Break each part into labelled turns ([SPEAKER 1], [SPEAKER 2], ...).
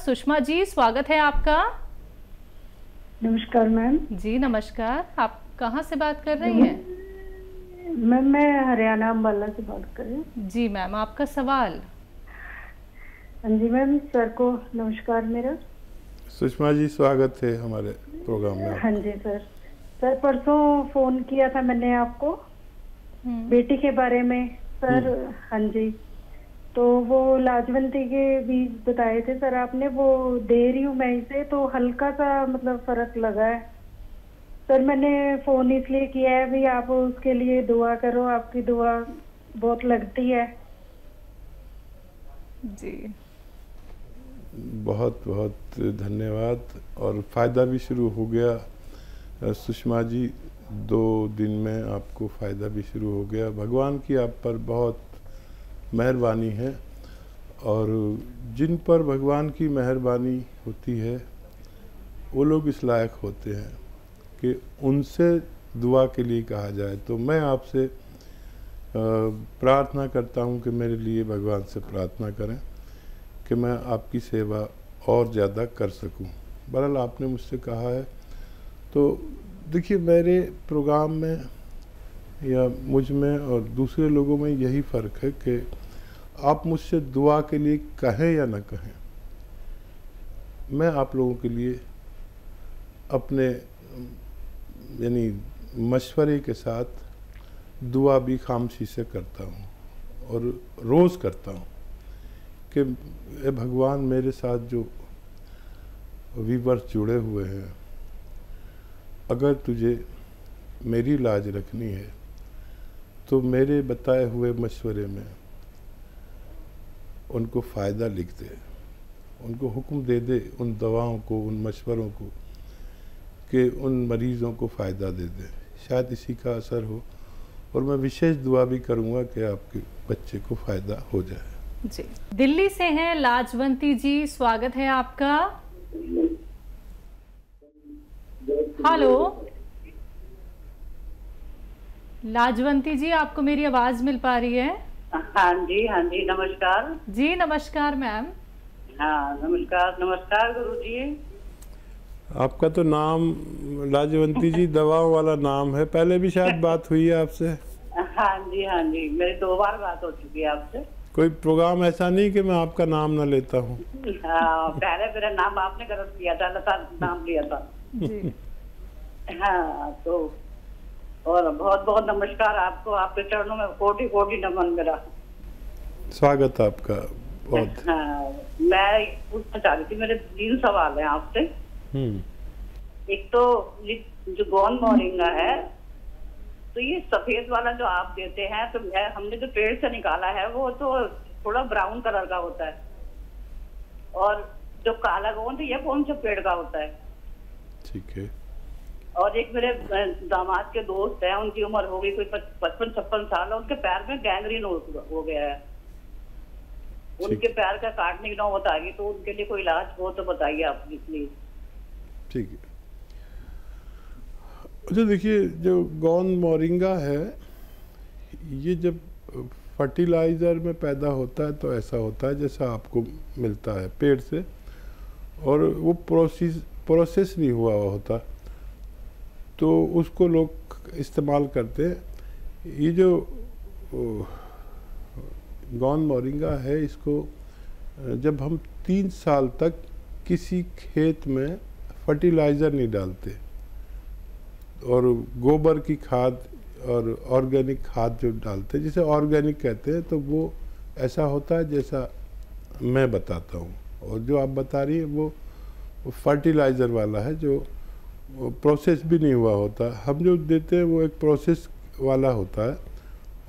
[SPEAKER 1] सुषमा जी स्वागत है आपका।
[SPEAKER 2] नमस्कार मैम।
[SPEAKER 1] जी नमस्कार। आप कहाँ से बात कर रही हैं?
[SPEAKER 2] मैम मैं हरियाणा अम्बाला से बात कर रही हूँ।
[SPEAKER 1] जी मैम आपका सवाल।
[SPEAKER 2] हाँ जी मैम सर को नमस्कार मेरा।
[SPEAKER 3] सुषमा जी स्वागत है हमारे प्रोग्राम में
[SPEAKER 2] हाँ जी सर। सर परसों फ़ोन किया था मैंने आपको।
[SPEAKER 1] हम्म,
[SPEAKER 2] बेटी के बारे में। सर हाँ जी। तो वो लाजवंती के बीज बताए थे सर आपने वो दे रही हूँ मैं इसे तो हल्का सा मतलब फ़र्क लगा है। सर मैंने फ़ोन इसलिए किया है भी आप उसके लिए दुआ करो आपकी दुआ बहुत लगती है।
[SPEAKER 1] जी।
[SPEAKER 3] बहुत बहुत धन्यवाद और फ़ायदा भी शुरू हो गया। सुषमा जी दो दिन में आपको फ़ायदा भी शुरू हो गया। भगवान की आप पर बहुत मेहरबानी है। और जिन पर भगवान की मेहरबानी होती है, वो लोग इस लायक होते हैं कि उनसे दुआ के लिए कहा जाए। तो मैं आपसे प्रार्थना करता हूँ कि मेरे लिए भगवान से प्रार्थना करें कि मैं आपकी सेवा और ज़्यादा कर सकूँ। बहरहाल, आपने मुझसे कहा है। तो देखिए, मेरे प्रोग्राम में या मुझमें और दूसरे लोगों में यही फ़र्क है कि आप मुझसे दुआ के लिए कहें या ना कहें, मैं आप लोगों के लिए अपने, यानी मशवरे के साथ दुआ भी खामशी से करता हूँ और रोज़ करता हूँ कि भगवान, मेरे साथ जो वीवर्स जुड़े हुए हैं, अगर तुझे मेरी लाज रखनी है तो मेरे बताए हुए मशवरे में उनको फ़ायदा लिख दे, उनको हुक्म दे दे उन दवाओं को, उन मशवरों को, कि उन मरीज़ों को फ़ायदा दे दे। शायद इसी का असर हो। और मैं विशेष दुआ भी करूँगा कि आपके बच्चे को फ़ायदा हो जाए।
[SPEAKER 1] जी। दिल्ली से हैं लाजवंती जी, स्वागत है आपका। हेलो। लाजवंती जी आपको मेरी आवाज़ मिल पा रही है?
[SPEAKER 4] हाँ जी हाँ जी नमस्कार।
[SPEAKER 1] जी नमस्कार मैम।
[SPEAKER 4] हाँ नमस्कार नमस्कार गुरु जी
[SPEAKER 3] आपका तो नाम लाजवंती जी दवाओं वाला नाम है। पहले भी शायद बात हुई है आपसे।
[SPEAKER 4] हाँ जी हाँ जी मेरी दो बार बात हो चुकी है आपसे।
[SPEAKER 3] कोई प्रोग्राम ऐसा नहीं कि मैं आपका नाम ना लेता हूँ।
[SPEAKER 4] हाँ पहले मेरा नाम आपने गलत किया था लता नाम लिया था।
[SPEAKER 1] जी।
[SPEAKER 4] हाँ तो और बहुत बहुत नमस्कार आपको। आपके चरणों में कोटि कोटि नमन मेरा।
[SPEAKER 3] स्वागत आपका। बहुत
[SPEAKER 4] हाँ मैं पूछना चाह रही थी मेरे तीन सवाल हैं आपसे।
[SPEAKER 3] हम्म।
[SPEAKER 4] एक तो जो गोन मोरिंगा है तो ये सफ़ेद वाला जो आप देते हैं तो मैं हमने जो पेड़ से निकाला है वो तो थोड़ा ब्राउन कलर का होता है। और जो काला गोंद है ये कौन से पेड़ का होता है?
[SPEAKER 3] ठीक है।
[SPEAKER 4] और एक मेरे दामाद के दोस्त हैं उनकी उम्र हो गई कोई पचपन छप्पन साल है उनके पैर में गैंग्रीन हो, हो गया है। उनके पैर का काटने की नौबत आ गई तो उनके लिए कोई इलाज हो तो बताइए आप प्लीज़
[SPEAKER 3] ठीक है। अच्छा देखिए जो गौन मोरिंगा है ये जब फर्टिलाइज़र में पैदा होता है तो ऐसा होता है जैसा आपको मिलता है पेड़ से और वो प्रोसेस प्रोसेस नहीं हुआ होता। तो उसको लोग इस्तेमाल करते हैं। ये जो गौन मोरिंगा है इसको जब हम तीन साल तक किसी खेत में फर्टिलाइज़र नहीं डालते और गोबर की खाद और ऑर्गेनिक खाद जो डालते हैं जिसे ऑर्गेनिक कहते हैं तो वो ऐसा होता है जैसा मैं बताता हूँ। और जो आप बता रही हैं वो, फर्टिलाइज़र वाला है जो प्रोसेस भी नहीं हुआ होता। हम जो देते हैं, वो एक प्रोसेस वाला होता है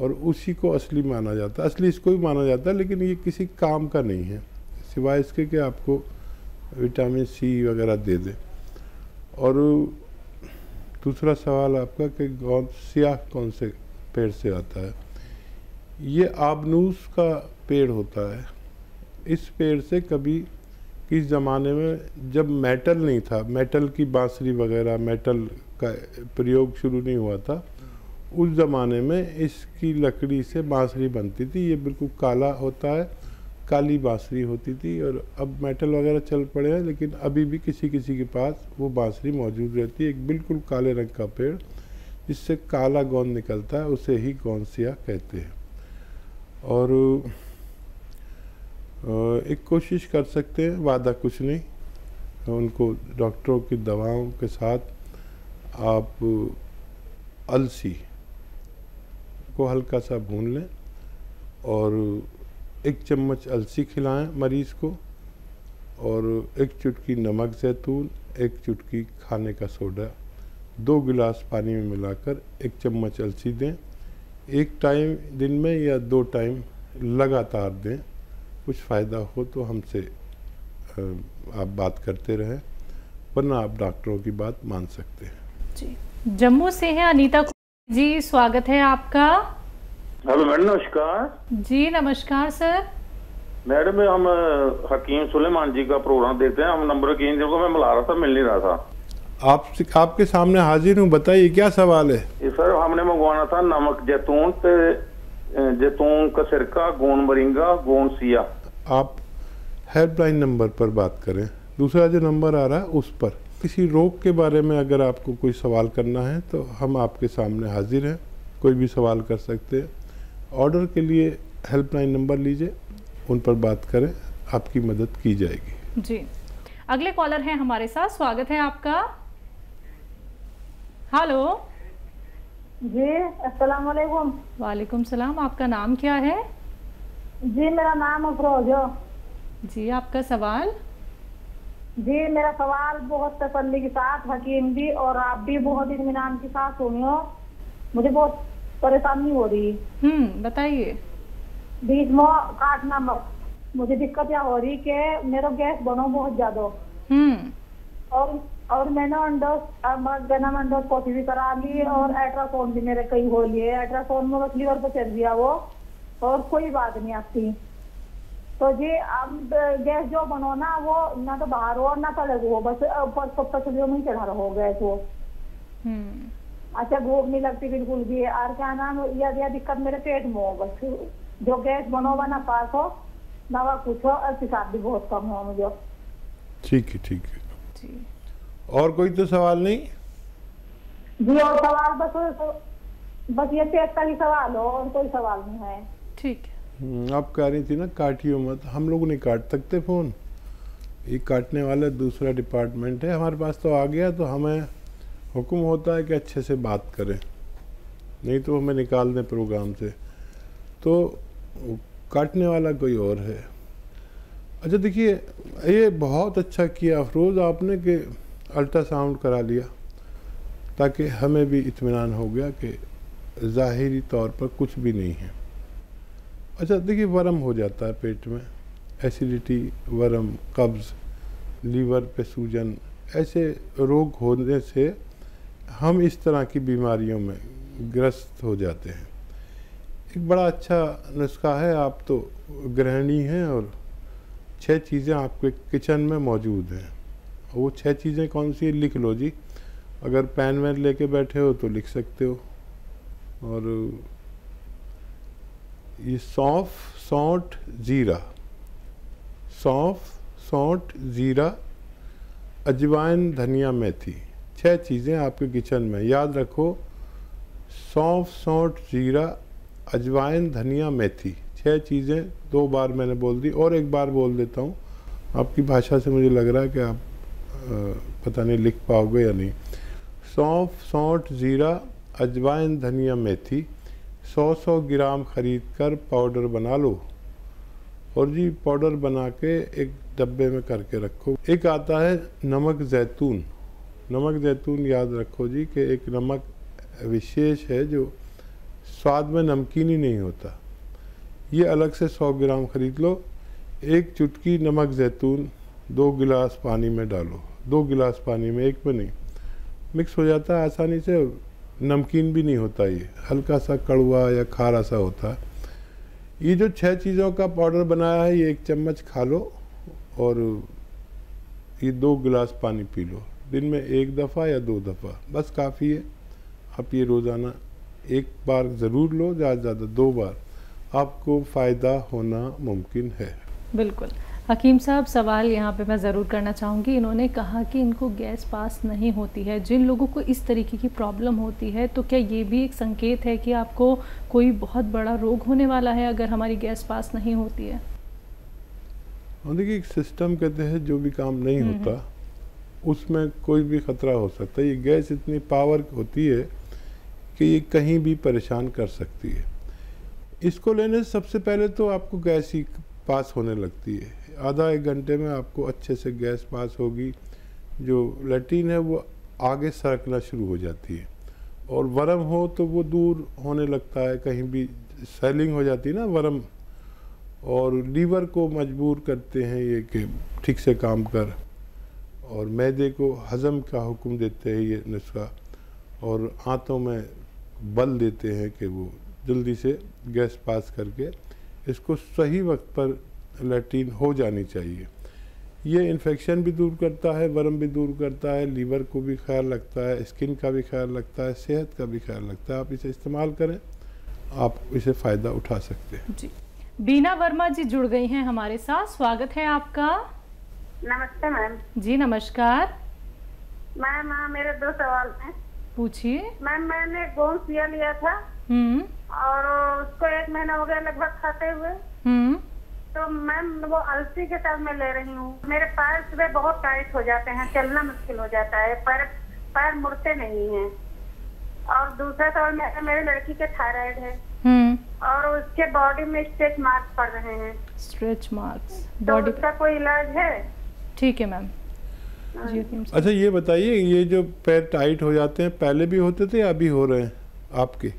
[SPEAKER 3] और उसी को असली माना जाता है। असली इसको भी माना जाता है, लेकिन ये किसी काम का नहीं है। सिवाय इसके कि आपको विटामिन सी वगैरह दे दे। और दूसरा सवाल आपका कि कौन, सियाह कौन से पेड़ से आता है? ये आबनूस का पेड़ होता है। इस पेड़ से कभी किस ज़माने में जब मेटल नहीं था मेटल की बांसुरी वगैरह मेटल का प्रयोग शुरू नहीं हुआ था, उस ज़माने में इसकी लकड़ी से बांसुरी बनती थी। ये बिल्कुल काला होता है, काली बांसुरी होती थी और अब मेटल वगैरह चल पड़े हैं, लेकिन अभी भी किसी किसी के पास वो बांसुरी मौजूद रहती है, एक बिल्कुल काले रंग का पेड़, जिससे काला गोंद निकलता है, उसे ही गोंसिया कहते हैं। और एक कोशिश कर सकते हैं, वादा कुछ नहीं। उनको डॉक्टरों की दवाओं के साथ आप अलसी को हल्का सा भून लें और एक चम्मच अलसी खिलाएँ मरीज़ को और एक चुटकी नमक जैतून, एक चुटकी खाने का सोडा, दो गिलास पानी में मिलाकर एक चम्मच अलसी दें। एक टाइम दिन में या दो टाइम लगातार दें। कुछ फ़ायदा हो तो हमसे आप बात करते रहें वरना आप डॉक्टरों की बात मान सकते हैं।
[SPEAKER 1] जी। जम्मू से है अनीता कुमारी जी स्वागत है आपका।
[SPEAKER 5] हेलो मैडम नमस्कार।
[SPEAKER 1] जी नमस्कार सर।
[SPEAKER 5] मैडम हम हकीम सुलेमान जी का प्रोग्राम देखते हैं। हम नंबर की को मैं मिला रहा था मिल नहीं रहा था।
[SPEAKER 3] आप आपके सामने हाजिर हूँ बताइए क्या सवाल है?
[SPEAKER 5] सर हमने मंगवाना था नमक जैतून जैतून का सिरका गोन मरिंगा गोन सिया।
[SPEAKER 3] आप हेल्पलाइन नंबर पर बात करें। दूसरा जो नंबर आ रहा है उस पर। किसी रोग के बारे में अगर आपको कोई सवाल करना है तो हम आपके सामने हाजिर हैं। कोई भी सवाल कर सकते हैं। ऑर्डर के लिए हेल्पलाइन नंबर लीजिए। उन पर बात करें। आपकी मदद की जाएगी।
[SPEAKER 1] जी। अगले कॉलर हैं हमारे साथ। स्वागत है आपका। हेलो
[SPEAKER 6] जी अस्सलाम वालेकुम
[SPEAKER 1] वालेकुम सलाम। आपका नाम क्या है?
[SPEAKER 6] जी मेरा नाम अफरोज है
[SPEAKER 1] जी। आपका सवाल?
[SPEAKER 6] जी मेरा सवाल बहुत तसल्ली के साथ हकीम भी और आप भी बहुत इत्मीनान के साथ सुनियो मुझे बहुत परेशानी हो रही। है
[SPEAKER 1] हम्म बताइए।
[SPEAKER 6] बीच में काटना मत। मुझे दिक्कत यह हो रही कि मेरा गैस बनो बहुत ज़्यादा।
[SPEAKER 1] हम्म।
[SPEAKER 6] और और मैंने अंडोस जन्म अंडोस्कोपी भी करा ली और अल्ट्रासाउंड भी मेरे कई हो लिए। अल्ट्रासाउंड में बस लीवर पे चल दिया वो। और कोई बात नहीं आती तो जी अब गैस जो बनो ना वो ना तो बाहर हो और ना तले हो। बस ऊपर सब तक में ही चढ़ा रहो गैस वो।
[SPEAKER 1] हम्म।
[SPEAKER 6] अच्छा भूख नहीं लगती बिल्कुल भी। और क्या नाम यह यह दिक्कत मेरे पेट में हो बस। जो गैस बनो हुआ ना पास हो दवा कुछ हो और पेशाब भी बहुत कम हो मुझे।
[SPEAKER 3] ठीक है ठीक है। और कोई तो सवाल नहीं?
[SPEAKER 6] जी और सवाल बस बस ये पेट का ही सवाल हो और कोई सवाल नहीं है।
[SPEAKER 1] ठीक
[SPEAKER 3] हम्म, आप कह रही थी ना काटियो मत। हम लोग नहीं काट सकते फ़ोन। ये काटने वाला दूसरा डिपार्टमेंट है। हमारे पास तो आ गया तो हमें हुक्म होता है कि अच्छे से बात करें। नहीं तो हमें निकाल दें प्रोग्राम से। तो काटने वाला कोई और है। अच्छा देखिए ये बहुत अच्छा किया। अफरोज़ आपने कि अल्ट्रासाउंड करा लिया ताकि हमें भी इत्मीनान हो गया कि ज़ाहिरी तौर पर कुछ भी नहीं है। अच्छा देखिए, वरम हो जाता है पेट में। एसिडिटी, वरम, कब्ज़, लीवर पे सूजन, ऐसे रोग होने से हम इस तरह की बीमारियों में ग्रस्त हो जाते हैं। एक बड़ा अच्छा नुस्खा है, आप तो गृहिणी हैं और छह चीज़ें आपके किचन में मौजूद हैं। वो छह चीज़ें कौन सी लिख लो जी। अगर पेन वैन लेके बैठे हो तो लिख सकते हो। और ये सौंफ, सौंठ, ज़ीरा। सौंफ, सौंठ, ज़ीरा, अजवाइन, धनिया, मेथी। छह चीज़ें आपके किचन में। याद रखो, सौंफ, सौंठ, ज़ीरा, अजवाइन, धनिया, मेथी। छह चीज़ें, दो बार मैंने बोल दी। और एक बार बोल देता हूँ। आपकी भाषा से मुझे लग रहा है कि आप पता नहीं लिख पाओगे या नहीं। सौंफ, सौंठ, ज़ीरा, अजवाइन, धनिया, मेथी। सौ सौ ग्राम खरीद कर पाउडर बना लो। और जी, पाउडर बना के एक डब्बे में करके रखो। एक आता है नमक जैतून। नमक जैतून याद रखो जी कि एक नमक विशेष है जो स्वाद में नमकीन ही नहीं होता। ये अलग से सौ ग्राम खरीद लो। एक चुटकी नमक जैतून, दो गिलास पानी में डालो। दो गिलास पानी में, एक में नहीं। मिक्स हो जाता है आसानी से। नमकीन भी नहीं होता ये। हल्का सा कड़वा या खारा सा होता। ये जो छह चीज़ों का पाउडर बनाया है, ये एक चम्मच खा लो और ये दो गिलास पानी पी लो। दिन में एक दफ़ा या दो दफ़ा। बस काफ़ी है। आप ये रोज़ाना एक बार ज़रूर लो, ज़्यादा ज़्यादा दो बार। आपको फ़ायदा होना मुमकिन है।
[SPEAKER 1] बिल्कुल। हकीम साहब सवाल यहाँ पे मैं ज़रूर करना चाहूँगी। इन्होंने कहा कि इनको गैस पास नहीं होती है। जिन लोगों को इस तरीके की प्रॉब्लम होती है तो क्या ये भी एक संकेत है कि आपको कोई बहुत बड़ा रोग होने वाला है अगर हमारी गैस पास नहीं होती है?
[SPEAKER 3] और देखिए एक सिस्टम कहते हैं जो भी काम नहीं
[SPEAKER 1] हम्म,
[SPEAKER 3] होता उसमें कोई भी खतरा हो सकता है। ये गैस इतनी पावर होती है कि ये कहीं भी परेशान कर सकती है। इसको लेने से सबसे पहले तो आपको गैस ही पास होने लगती है। आधा एक घंटे में आपको अच्छे से गैस पास होगी। जो लेट्रिन है वो आगे सरकना शुरू हो जाती है। और वरम हो तो वो दूर होने लगता है, कहीं भी सेलिंग हो जाती है ना वरम। और लीवर को मजबूर करते हैं ये कि ठीक से काम कर। और मैदे को हज़म का हुक्म देते हैं ये नुस्खा। और आंतों में बल देते हैं कि वो जल्दी से गैस पास करके इसको सही वक्त पर लैट्रीन हो जानी चाहिए। ये इन्फेक्शन भी दूर करता है वर्म भी दूर करता है लीवर को भी ख्याल रखता है स्किन का भी ख्याल रखता है सेहत का भी ख्याल रखता है। आप इसे इस्तेमाल करें आप इसे फ़ायदा उठा सकते हैं।
[SPEAKER 1] जी। बीना वर्मा जी जुड़ गई हैं हमारे साथ। स्वागत है आपका।
[SPEAKER 2] नमस्ते मैम।
[SPEAKER 1] जी नमस्कार।
[SPEAKER 2] मैम हाँ मेरे दो सवाल हैं।
[SPEAKER 1] पूछिए।
[SPEAKER 2] मैम मैंने गोंद सिया लिया था
[SPEAKER 1] हम्म।
[SPEAKER 2] और उसको एक महीना हो गया लगभग खाते हुए।
[SPEAKER 1] हम्म।
[SPEAKER 2] तो मैम वो अलसी के साथ मैं ले रही हूँ। मेरे पैर सुबह बहुत टाइट हो जाते हैं चलना मुश्किल हो जाता है पैर पैर मुड़ते नहीं हैं। और दूसरा सवाल मेरे मेरे लड़की के थायराइड है।
[SPEAKER 1] हम्म।
[SPEAKER 2] और उसके बॉडी में स्ट्रेच मार्क्स पड़ रहे हैं।
[SPEAKER 1] स्ट्रेच मार्क्स
[SPEAKER 2] तो
[SPEAKER 1] बॉडी
[SPEAKER 2] उसका कोई इलाज है?
[SPEAKER 1] ठीक है मैम। जी
[SPEAKER 3] अच्छा ये बताइए ये जो पैर टाइट हो जाते हैं पहले भी होते थे या अभी हो रहे हैं आपके?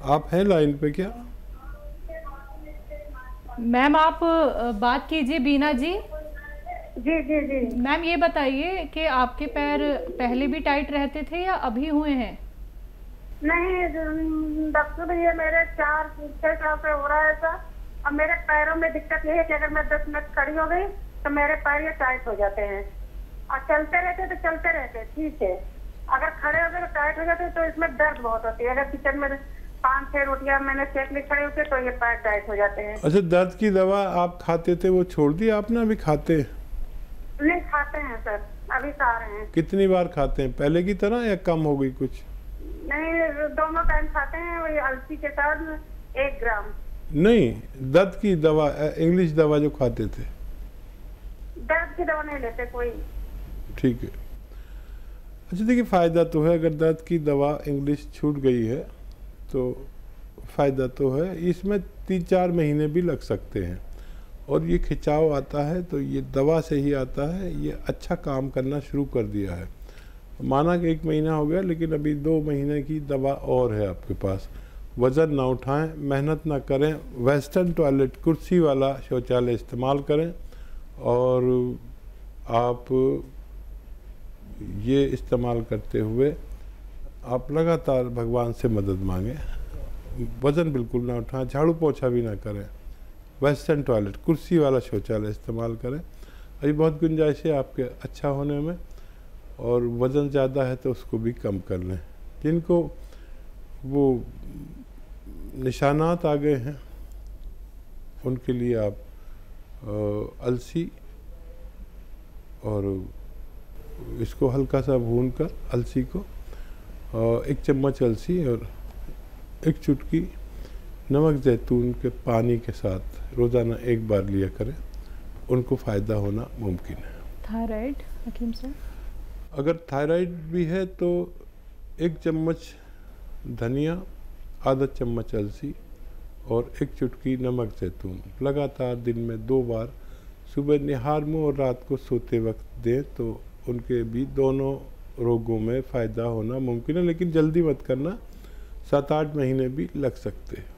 [SPEAKER 3] आप हैं लाइन पे क्या?
[SPEAKER 1] मैम आप बात कीजिए बीना जी।
[SPEAKER 2] जी जी जी।
[SPEAKER 1] मैम ये बताइए कि आपके पैर पहले भी टाइट रहते थे या अभी हुए हैं?
[SPEAKER 2] नहीं डॉक्टर भैया मेरे चार छह साल से हो रहा है ऐसा। अब मेरे पैरों में दिक्कत ये है कि अगर मैं दस मिनट खड़ी हो गई तो मेरे पैर ये टाइट हो जाते हैं। और चलते रहते तो चलते रहते ठीक है। अगर खड़े हो गए तो टाइट हो जाते तो इसमें दर्द बहुत होती है। अगर किचन में पाँच छह रोटियाँ मैंने सेक ली खड़े होके तो ये पैर टाइट हो जाते हैं।
[SPEAKER 3] अच्छा दर्द की दवा आप खाते थे वो छोड़ दी आपने? अभी खाते? हैं?
[SPEAKER 2] नहीं खाते हैं सर। अभी खा रहे हैं।
[SPEAKER 3] कितनी बार खाते हैं? पहले की तरह या कम हो गई कुछ?
[SPEAKER 2] नहीं दोनों टाइम खाते हैं वही अलसी के साथ एक ग्राम।
[SPEAKER 3] नहीं दर्द की दवा इंग्लिश दवा जो खाते थे।
[SPEAKER 2] दर्द की दवा नहीं लेते कोई।
[SPEAKER 3] ठीक है। अच्छा देखिए फ़ायदा तो है अगर दर्द की दवा इंग्लिश छूट गई है तो फ़ायदा तो है। इसमें तीन चार महीने भी लग सकते हैं। और ये खिंचाव आता है तो ये दवा से ही आता है। ये अच्छा काम करना शुरू कर दिया है। माना कि एक महीना हो गया, लेकिन अभी दो महीने की दवा और है आपके पास। वज़न ना उठाएँ, मेहनत ना करें, वेस्टर्न टॉयलेट कुर्सी वाला शौचालय इस्तेमाल करें और आप ये इस्तेमाल करते हुए आप लगातार भगवान से मदद मांगें। वज़न बिल्कुल ना उठाएँ, झाड़ू पोछा भी ना करें। वेस्टर्न टॉयलेट कुर्सी वाला शौचालय इस्तेमाल करें। अभी बहुत गुंजाइश है आपके अच्छा होने में, और वज़न ज़्यादा है तो उसको भी कम कर लें। जिनको वो निशानात आ गए हैं, उनके लिए आप अलसी और इसको हल्का सा भून कर, अलसी को अ, एक चम्मच अलसी और एक चुटकी नमक जैतून के पानी के साथ रोज़ाना एक बार लिया करें। उनको फ़ायदा होना मुमकिन है।
[SPEAKER 1] थायराइड हकीम साहब
[SPEAKER 3] अगर थायराइड भी है तो एक चम्मच धनिया आधा चम्मच अलसी और एक चुटकी नमक जैतून। लगातार दिन में दो बार सुबह निहार में और रात को सोते वक्त दें तो उनके भी दोनों रोगों में फ़ायदा होना मुमकिन है, लेकिन जल्दी मत करना। सात आठ महीने भी लग सकते हैं।